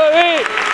Go